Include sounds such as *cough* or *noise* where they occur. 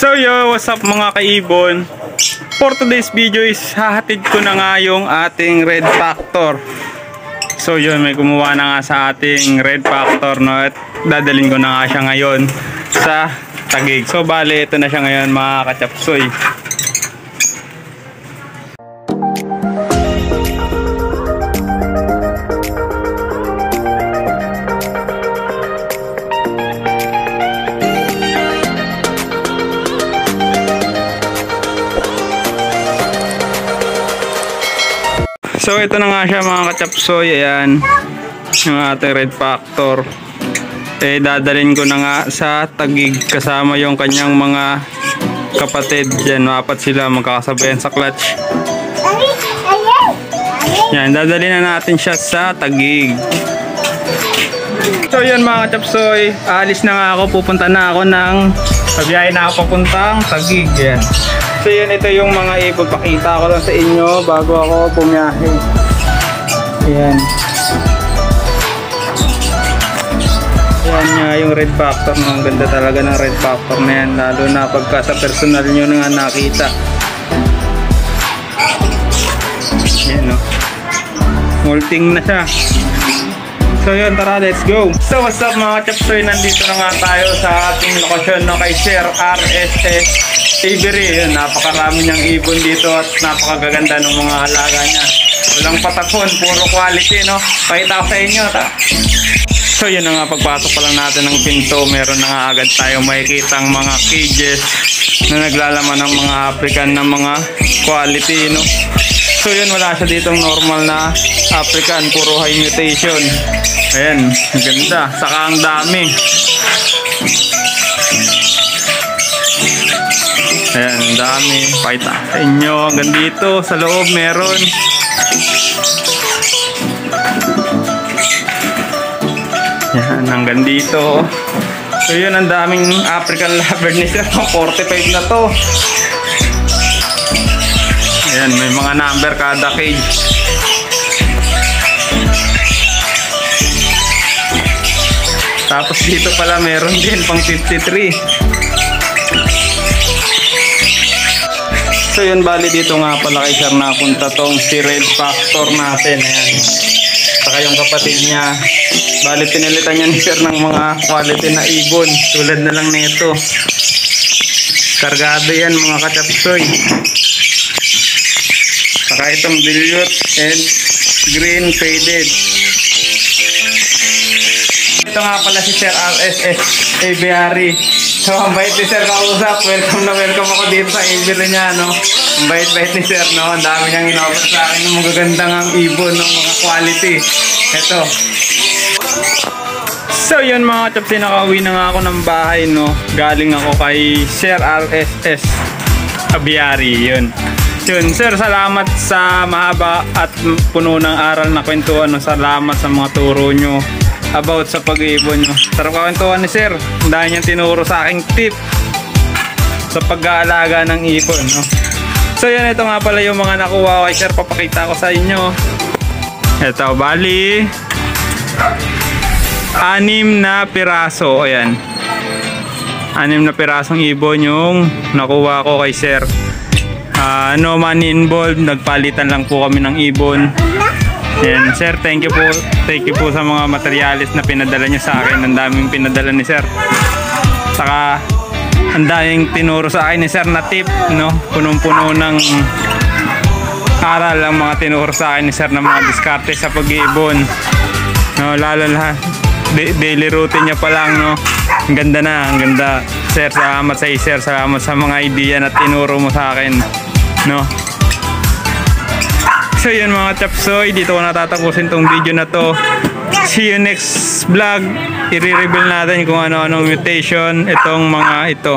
So yo, what's up mga kaibon? For today's video is hahatid ko na nga yung ating Red Factor. So yun, may gumawa na nga sa ating Red Factor no at dadalhin ko na nga siya ngayon sa Tagig. So bale, ito na siya ngayon mga kachapsoy. So ito na nga siya mga kachapsoy, ayan. Yung ating Red Factor. Eh dadalhin ko na nga sa Tagig kasama yung kanyang mga kapatid. Yan, apat sila magkakasabayan sa clutch. Yan, dadalhin na natin siya sa Tagig. So yun mga kachapsoy, alis na nga ako, pupunta na ako ng sabiyahin na ako papuntang Tagig. Yan. So yun, ito yung mga ipapakita ko lang sa inyo bago ako pumiyahe. Ayan. Ayan nga yung red factor. Ang ganda talaga ng red factor na yan. Lalo na pagka sa personal nyo na nga nakita. Ayan no. Multing na siya. So yun, tara, let's go. So what's up mga chapsoy, nandito na nga tayo sa ating lokasyon no, kay Sir RSS Avery. Yun, napakarami niyang ibon dito at napakagaganda ng mga alaga niya. Walang patapon, puro quality, no? Pakita sa inyo, ta. So yun na nga, pagpasok pa lang natin ng pinto, meron na nga agad tayo makikita ang mga cages na naglalaman ng mga African ng mga quality, no? So yun, wala siya ditong normal na African, puro high mutation. Ayan, ganda. Saka ang dami. Dami. Pakita inyo. Hanggang dito, sa loob meron. Yan, hanggang dito. So yun, ang daming African *laughs* lover ni Sir. 45 na to. Ayan, may mga number kada cage. Tapos dito pala meron din pang 53. So yun, bali dito nga pala kay Sir napunta tong si Red Factor natin. Ayan. Saka yung kapatid niya. Bali pinilitan niya ni Sir ng mga quality na ibon. Tulad na lang nito. Kargado yan mga kachapsoy. Saka itong dilute and green faded. Ito nga pala si Sir RSS Aviary. So, ang bait ni Sir kausap. Welcome na welcome ako dito sa aviary niya, no? Ang bait-bait ni Sir, no? Ang dami niyang inoffer sa akin ng magagandang ang ibon, ng mga quality. Ito. So, yun mga chaps, nakauwi na nga ako ng bahay, no? Galing ako kay Sir RSS Aviary, yun. Yun, Sir, salamat sa mahaba at puno ng aral na kwentuhan. No? Salamat sa mga turo nyo about sa pag-iibon nyo. Sarap kakwentuhan ni Sir. Dahil niyang tinuro sa aking tip sa pag-aalaga ng ibon. No? So yan, ito nga pala yung mga nakuha ko kay Sir. Papakita ko sa inyo. Ito, bali. Anim na piraso. Ayan. Anim na pirasong ibon yung nakuha ko kay Sir. Uh, no money involved. Nagpalitan lang po kami ng ibon. And sir, thank you po. Thank you po sa mga materialis na pinadala niyo sa akin. Ang daming pinadala ni sir. Saka ang daming tinuro sa akin ni sir na tip, no? Punong-puno ng aral ang mga tinuro sa akin ni sir ng mga diskarte sa pag-iibon. No, lalo na daily routine niya pa lang, no? Ang ganda na, ang ganda. Sir, salamat sa sir. Salamat sa mga idea na tinuro mo sa akin, no? So yun mga chapsoy, dito ko natatapusin tong video na to. See you next vlog. I-reveal natin kung ano-anong mutation itong mga ito.